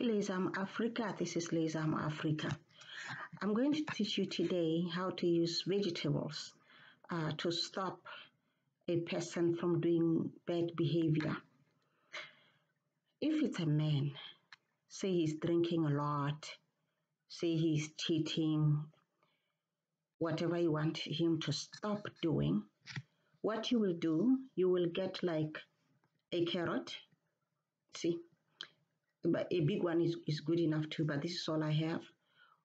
Lesam Africa, this is Lesam Africa. I'm going to teach you today how to use vegetables uh, to stop a person from doing bad behavior. If it's a man, say he's drinking a lot, say he's cheating, whatever you want him to stop doing, what you will do, you will get like a carrot, see, but a big one is, is good enough too, but this is all I have.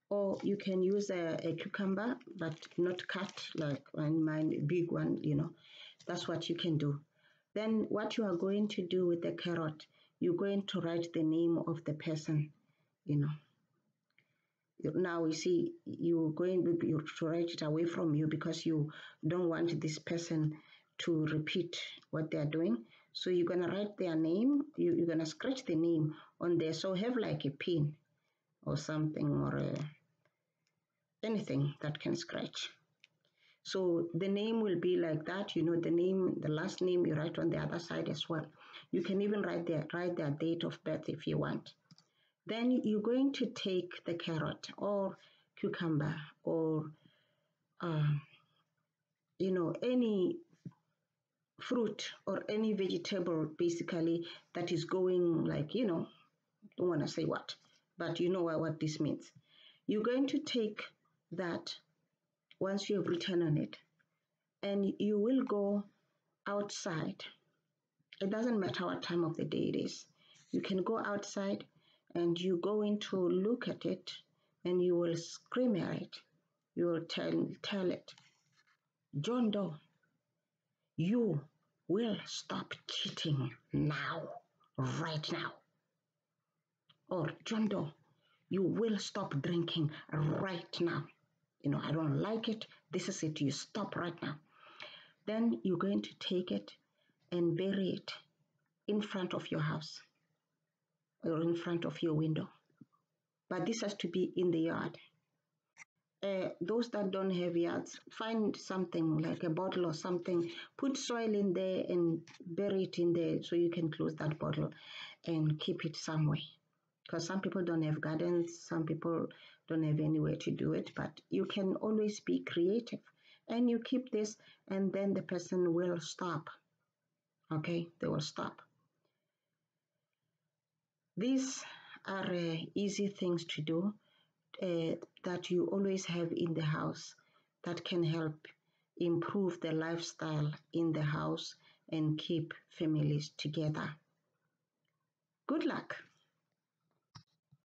Or you can use a, a cucumber, but not cut like mine, big one, you know. That's what you can do. Then what you are going to do with the carrot, you're going to write the name of the person, you know. Now you see, you're going to write it away from you because you don't want this person to repeat what they're doing. So you're gonna write their name, you, you're gonna scratch the name on there. So have like a pin or something or a, anything that can scratch. So the name will be like that, you know, the name, the last name you write on the other side as well. You can even write their write their date of birth if you want. Then you're going to take the carrot or cucumber or uh, you know any fruit or any vegetable basically that is going like you know don't want to say what but you know what, this means. You're going to take that once you have written on it and you will go outside. It doesn't matter what time of the day it is. You can go outside and you're going to look at it and you will scream at it. You will tell tell it john doe you will stop cheating now, right now. Or, John Doe, you will stop drinking right now. You know, I don't like it. This is it. You stop right now. Then you're going to take it and bury it in front of your house or in front of your window. But this has to be in the yard uh, those that don't have yards, find something like a bottle or something, put soil in there and bury it in there so you can close that bottle and keep it somewhere. Because some people don't have gardens, some people don't have anywhere to do it, but you can always be creative. And you keep this, and then the person will stop. Okay, they will stop. These are uh, easy things to do uh, that you always have in the house that can help improve the lifestyle in the house and keep families together. Good luck.